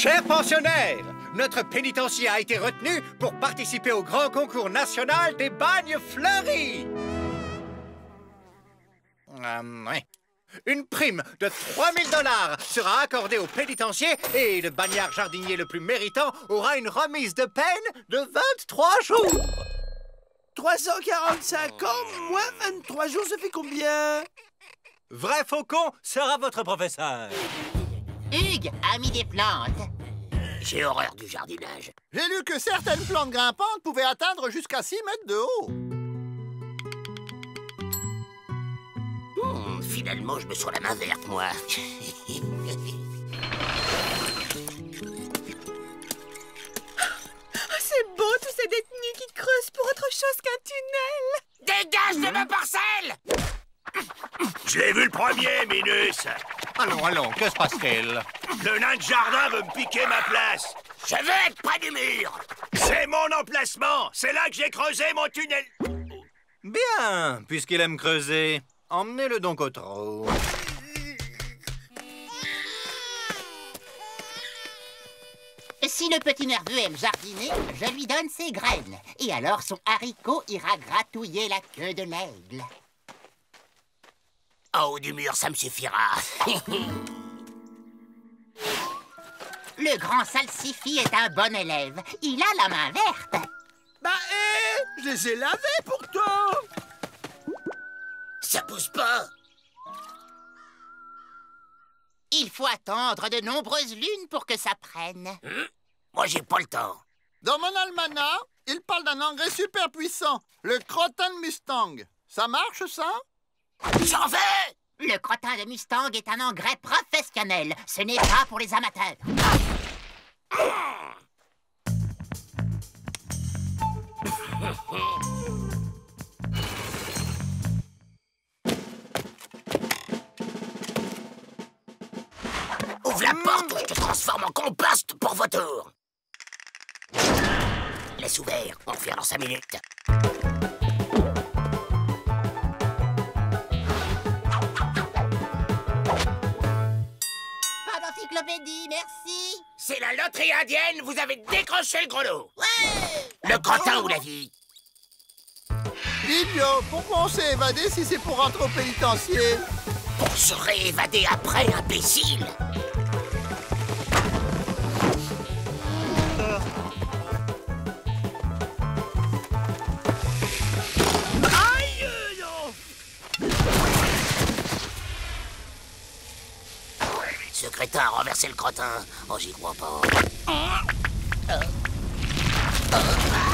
Chers pensionnaires, notre pénitencier a été retenu pour participer au grand concours national des bagnes fleuris. Euh, ouais. Une prime de 3000 dollars sera accordée au pénitencier et le bagnard jardinier le plus méritant aura une remise de peine de 23 jours. 345 ans moins 23 jours, ça fait combien? Vrai faucon sera votre professeur. Hugues a mis des plantes. J'ai horreur du jardinage. J'ai lu que certaines plantes grimpantes pouvaient atteindre jusqu'à 6 mètres de haut. Hmm, finalement, je me sens la main verte, moi. Oh, c'est beau, tous ces détenus qui creusent pour autre chose qu'un tunnel Dégage de ma parcelle Je l'ai vu le premier, Minus. Allons, allons, que se passe-t-il Le nain de jardin veut me piquer ma place. Je veux être près du mur C'est mon emplacement. C'est là que j'ai creusé mon tunnel. Bien, puisqu'il aime creuser, emmenez-le donc au trou. Si le petit nerveux aime jardiner, je lui donne ses graines. Et alors son haricot ira gratouiller la queue de l'aigle. En haut du mur, ça me suffira. Le grand salsifi est un bon élève. Il a la main verte. Bah, hé Je les ai lavés pourtant ça pousse pas Il faut attendre de nombreuses lunes pour que ça prenne. Hmm? Moi, j'ai pas le temps. Dans mon almanach, il parle d'un engrais super puissant, le Croton Mustang. Ça marche, ça? J'en veux Le crottin de Mustang est un engrais professionnel. Ce n'est pas pour les amateurs. Ouvre la porte ou je te transforme en compost pour vos tours. Laisse ouvert, on revient dans 5 minutes. Merci. C'est la loterie indienne, vous avez décroché le gros lot. Ouais Le crottin ou la vie Idiot, pourquoi on s'est évadé si c'est pour rentrer au pénitencier Pour se réévader après, imbécile Crétin a renversé le crottin. Oh, j'y crois pas. Allons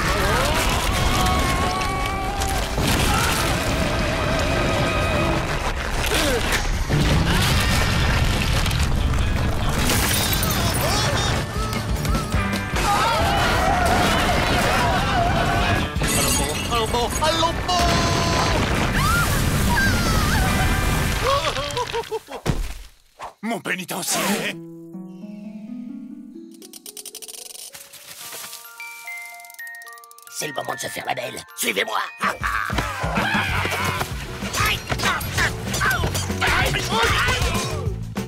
moment de se faire la belle. Suivez-moi.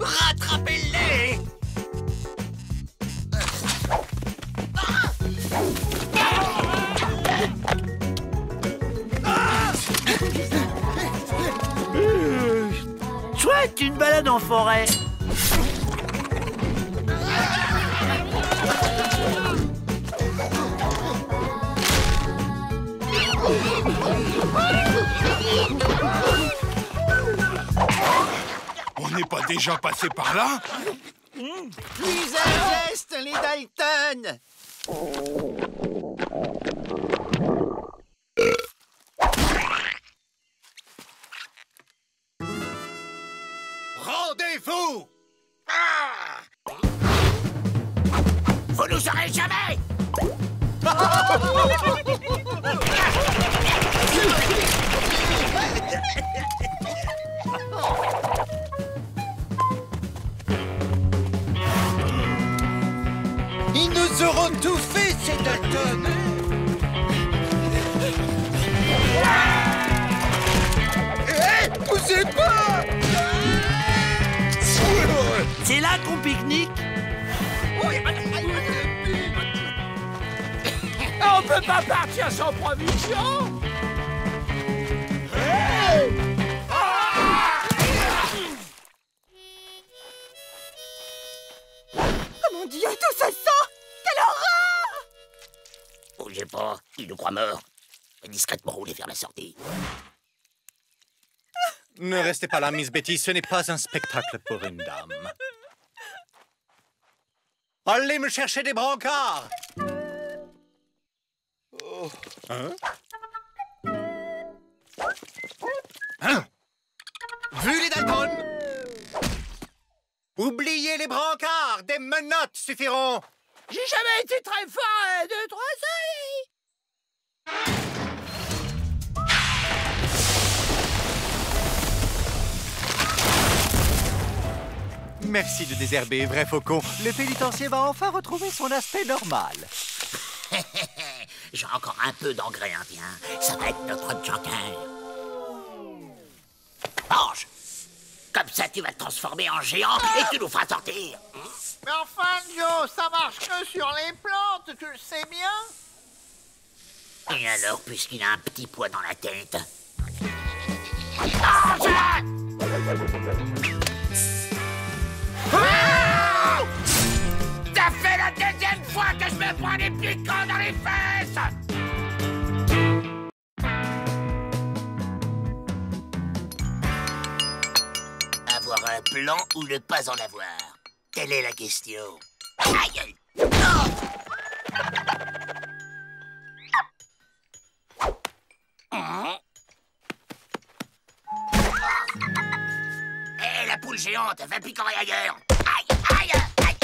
Rattrapez-les Chouette, une balade en forêt déjà passé par là. Plus un geste, les Dalton. Rendez-vous. Vous nous aurez jamais Hé Poussez pas C'est là qu'on pique-nique. On peut pas partir sans provision. Oh mon Dieu, tout ce pas, il nous croit morts. Discrètement rouler vers la sortie. Ne restez pas là, Miss Betty, ce n'est pas un spectacle pour une dame. Allez me chercher des brancards Oh. Hein? Hein? Vu les Dalton Oubliez les brancards, des menottes suffiront J'ai jamais été très fort à deux, trois Merci de désherber, vrai faucon. Le pénitencier va enfin retrouver son aspect normal. J'ai encore un peu d'engrais indien. Ça va être notre joker. Mange Comme ça, tu vas te transformer en géant et tu nous feras sortir. Mais enfin, Joe, ça marche que sur les plantes, tu le sais bien Et alors, puisqu'il a un petit poids dans la tête? Mange Ah Ça fait la deuxième fois que je me prends des piquants dans les fesses Avoir un plan ou ne pas en avoir? Telle est la question. Aïe Oh Poule géante, va picorer ailleurs Aïe, aïe, aïe,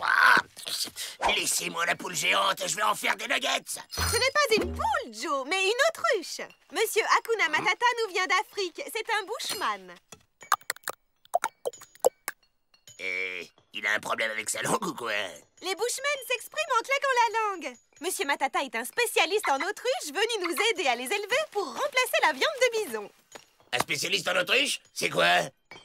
Ah, Laissez-moi la poule géante, je vais en faire des nuggets Ce n'est pas une poule, Joe, mais une autruche Monsieur Hakuna Matata nous vient d'Afrique. C'est un bushman. Il a un problème avec sa langue ou quoi? Les bushmen s'expriment en claquant la langue. Monsieur Matata est un spécialiste en autruche venu nous aider à les élever pour remplacer la viande de bison. Un spécialiste en Autriche C'est quoi?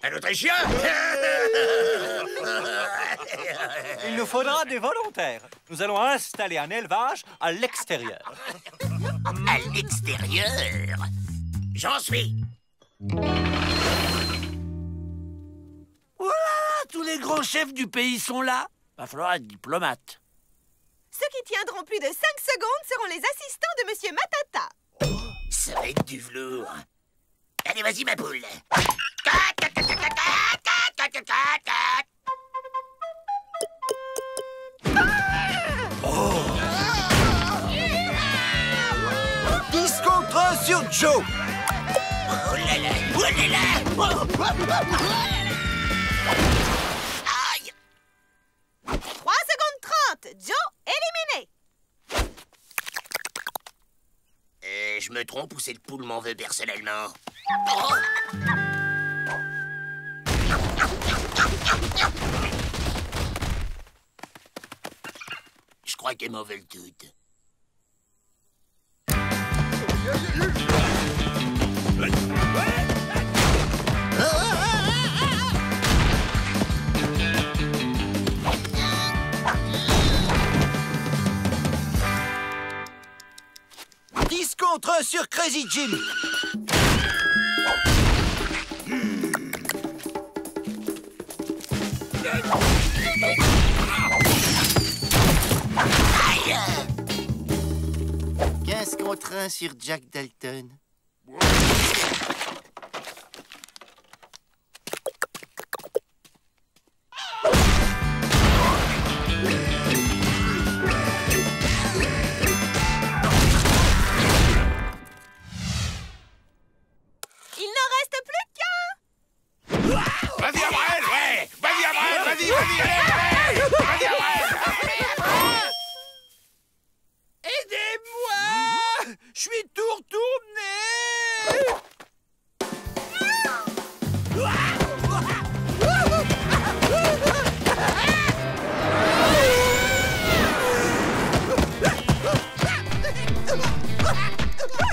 Un Autrichien? Il nous faudra des volontaires. Nous allons installer un élevage à l'extérieur. À l'extérieur? J'en suis Voilà, tous les grands chefs du pays sont là. Va falloir être diplomate. Ceux qui tiendront plus de 5 secondes seront les assistants de Monsieur Matata. Ça va être du velours. Allez, vas-y, ma poule. Dix contre un sur Joe Oh là là, oh là là. Aïe me trompe ou cette poule m'en veut personnellement? Je crois qu'elle m'en veut le sur Crazy Jim 15 contre 1 sur Jack Dalton?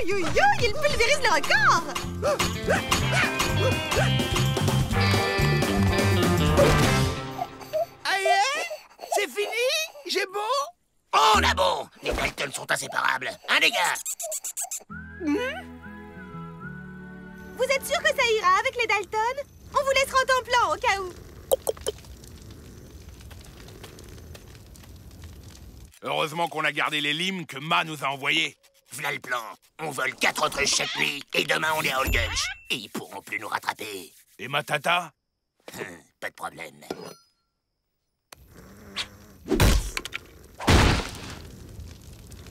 Il pulvérise le record Aïe C'est fini J'ai beau Oh, là bon Les Dalton sont inséparables. Hein, les gars? Vous êtes sûr que ça ira avec les Dalton? On vous laissera en temps plan au cas où. Heureusement qu'on a gardé les limes que Ma nous a envoyés. Voilà le plan. On vole quatre autres chaque nuit et demain on est à Holgulch. Et ils pourront plus nous rattraper. Et ma tata? Hum, Pas de problème.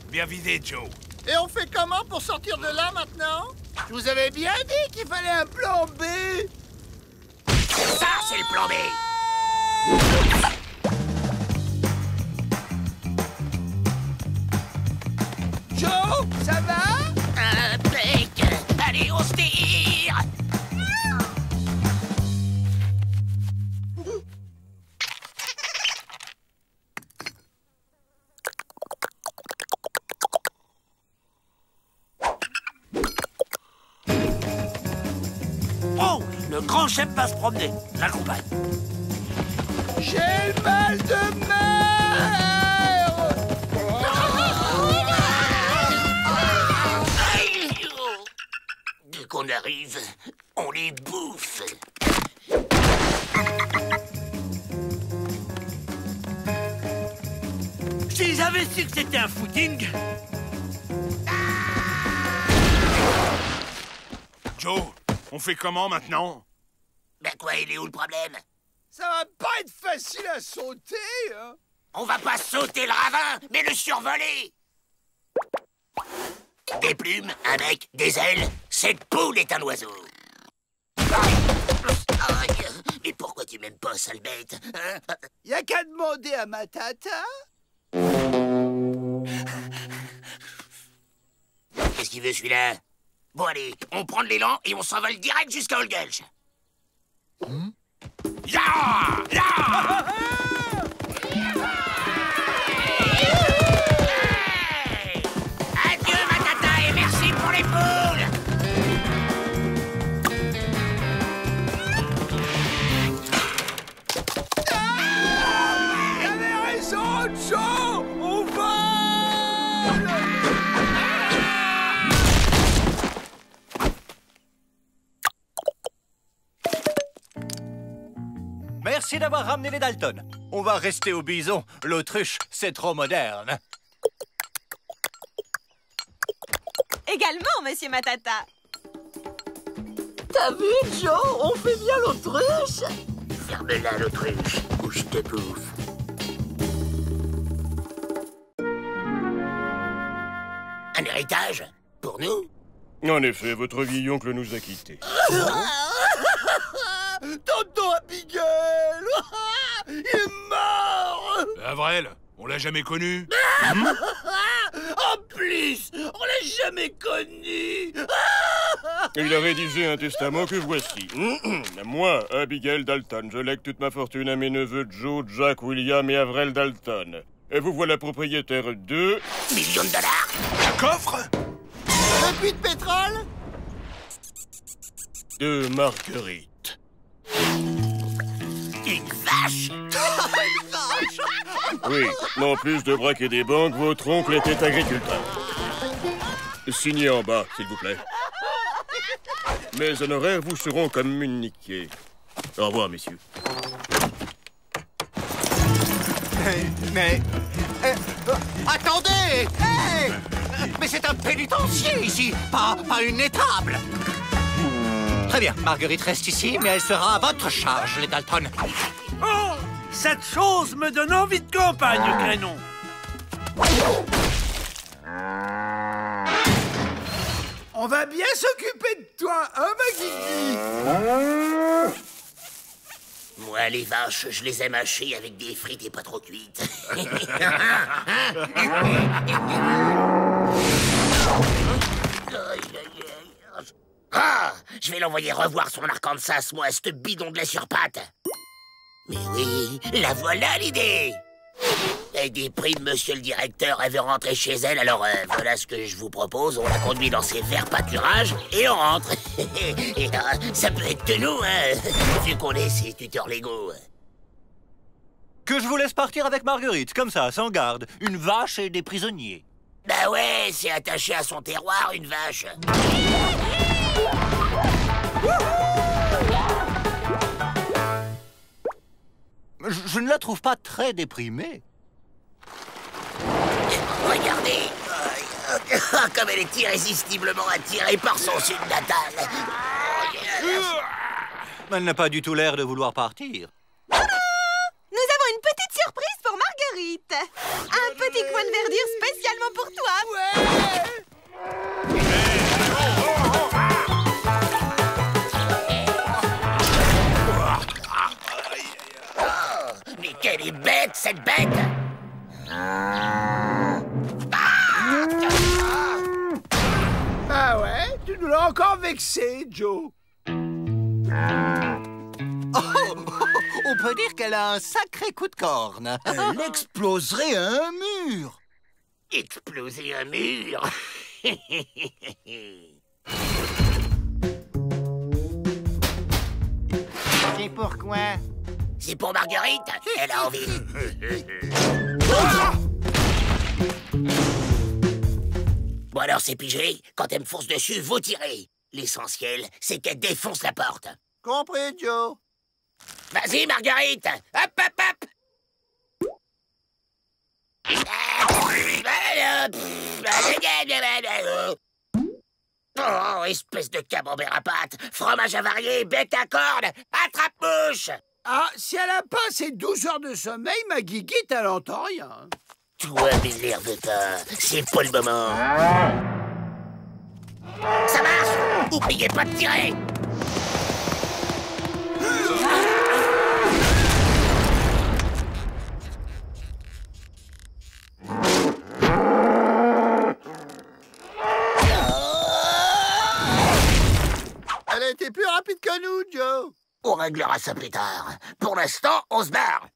Bien visé, Joe. Et on fait comment pour sortir de là maintenant? Je vous avais bien dit qu'il fallait un plan B Ça, c'est le plan B. Oh Le grand chef va se promener. J'accompagne. J'ai mal de arrive, on les bouffe. Si j'avais su que c'était un footing, Joe, on fait comment maintenant? Ben quoi, il est où le problème? Ça va pas être facile à sauter, hein? On va pas sauter le ravin, mais le survoler! Des plumes, un bec, des ailes, cette poule est un oiseau. Mais pourquoi tu m'aimes pas, sale bête hein? Y a qu'à demander à ma tata. Qu'est-ce qu'il veut celui-là? Bon allez, on prend de l'élan et on s'envole direct jusqu'à Holgulch Ya Ya Hey! Adieu ma tata et merci pour les poules Ramené les Dalton. On va rester au bison. L'autruche, c'est trop moderne. Également, monsieur Matata. T'as vu, Joe? On fait bien l'autruche Ferme-la l'autruche ou je te bouffe Un héritage Pour nous? En effet, votre vieil oncle nous a quittés. Tonton Abigail Il est Avril, on l'a jamais connu. En plus, on l'a jamais connu Il a rédigé un testament que voici. Moi, Abigail Dalton, je lègue toute ma fortune à mes neveux Joe, Jack, William et Avril Dalton. Et vous voilà propriétaire de... Millions de dollars Un coffre? Un puits de pétrole? De Marguerite. Oui, en plus de braquer des banques, votre oncle était agriculteur. Signez en bas, s'il vous plaît. Mes honoraires vous seront communiqués. Au revoir, messieurs. Mais... mais... euh, euh, attendez Hey Mais c'est un pénitencier ici, pas, pas une étable Très bien, Marguerite reste ici, mais elle sera à votre charge, les Dalton. Oh Cette chose me donne envie de campagne, Crénon. On va bien s'occuper de toi, hein, Maggie Moi, les vaches, je les aime hachées avec des frites et pas trop cuites. Ah Je vais l'envoyer revoir son Arkansas, moi, ce bidon de lait sur pattes. Mais oui, la voilà l'idée Elle déprime, monsieur le directeur, elle veut rentrer chez elle, alors euh, voilà ce que je vous propose. On la conduit dans ses verts pâturages et on rentre. et euh, ça peut être de nous, hein, vu qu'on est ses tuteurs légaux. Que je vous laisse partir avec Marguerite, comme ça, sans garde. Une vache et des prisonniers. Bah ouais, c'est attaché à son terroir, une vache. Je, je ne la trouve pas très déprimée. Regardez euh, Comme elle est irrésistiblement attirée par son sud natal. Elle n'a pas du tout l'air de vouloir partir. Nous avons une petite surprise pour Marguerite. Un petit coin de verdure spécialement pour toi. Mais bête, cette bête Ah ouais Tu nous l'as encore vexé, Joe. On peut dire qu'elle a un sacré coup de corne. Elle exploserait un mur. Exploser un mur C'est pourquoi C'est pour Marguerite Elle a envie. bon alors c'est pigé, quand elle me fonce dessus, vous tirez. L'essentiel, c'est qu'elle défonce la porte. Compris, Joe. Vas-y Marguerite Hop hop hop Oh, espèce de camembert à pâte, fromage avarié, bec à cordes, attrape-mouche Ah, si elle a pas ses 12 heures de sommeil, ma guiguite, elle entend rien. Toi, m'énerve pas, c'est pas le moment. Ça marche Oubliez pas de tirer Elle a été plus rapide que nous, Joe. On réglera ça plus tard. Pour l'instant, on se barre.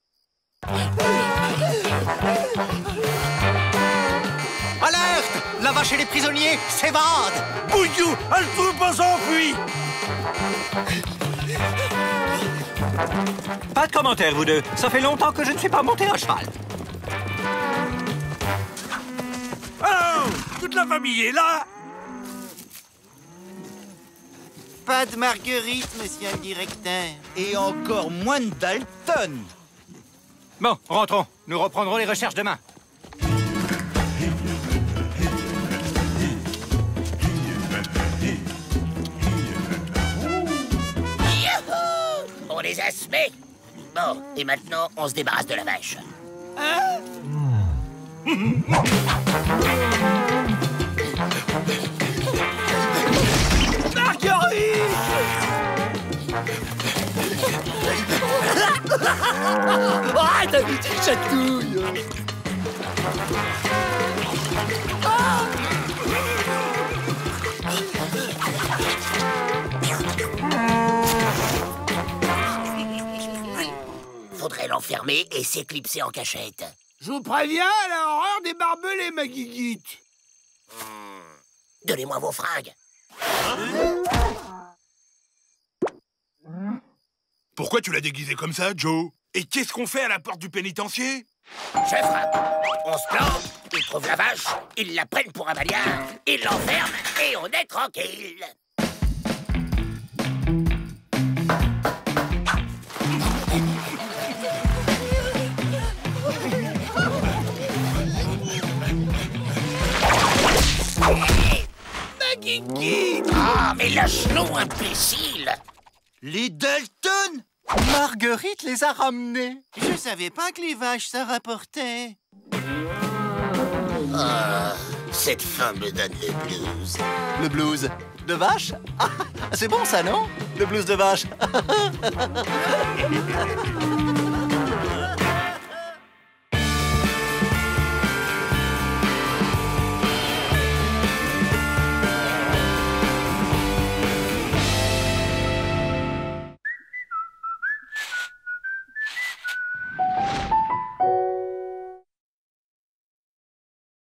Alerte La vache et les prisonniers s'évadent Bouillou, elle ne peut pas s'enfuir Pas de commentaire, vous deux. Ça fait longtemps que je ne suis pas monté à cheval. Oh, toute la famille est là Pas de Marguerite, monsieur le directeur. Et encore moins de Dalton. Bon, rentrons. Nous reprendrons les recherches demain. Youhou On les a semés Bon, et maintenant, on se débarrasse de la vache. Arrête, tu chatouilles. Faudrait l'enfermer et s'éclipser en cachette. Je vous préviens, elle a horreur des barbelés, ma guiguite. Donnez-moi vos fringues. Pourquoi tu l'as déguisé comme ça, Joe? Et qu'est-ce qu'on fait à la porte du pénitencier? Je frappe. On se plante, ils trouvent la vache, ils la prennent pour un maliard, ils l'enferment et on est tranquille. Ah, mais lâche-nous, imbécile Les Dalton Marguerite les a ramenés. Je savais pas que les vaches, ça rapportait. Ah, cette femme me donne le blues. Le blues de vache? Ah, C'est bon ça, non? Le blues de vache.